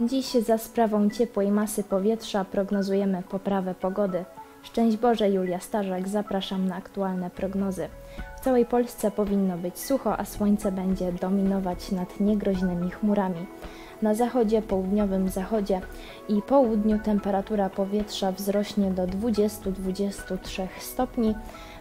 Dziś za sprawą ciepłej masy powietrza prognozujemy poprawę pogody. Szczęść Boże, Julia Starzak, zapraszam na aktualne prognozy. W całej Polsce powinno być sucho, a słońce będzie dominować nad niegroźnymi chmurami. Na zachodzie, południowym zachodzie i południu temperatura powietrza wzrośnie do 20-23 stopni,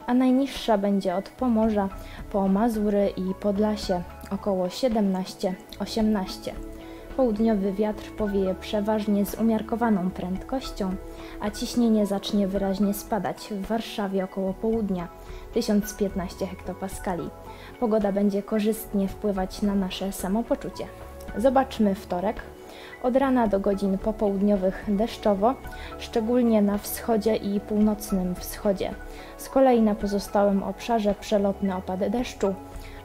a najniższa będzie od Pomorza po Mazury i Podlasie około 17-18. Południowy wiatr powieje przeważnie z umiarkowaną prędkością, a ciśnienie zacznie wyraźnie spadać w Warszawie około południa 1015 hektopaskali. Pogoda będzie korzystnie wpływać na nasze samopoczucie. Zobaczmy wtorek. Od rana do godzin popołudniowych deszczowo, szczególnie na wschodzie i północnym wschodzie. Z kolei na pozostałym obszarze przelotne opady deszczu,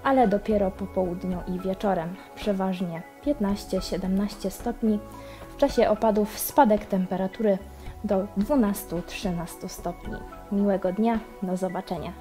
ale dopiero po południu i wieczorem, przeważnie 15-17 stopni. W czasie opadów spadek temperatury do 12-13 stopni. Miłego dnia, do zobaczenia.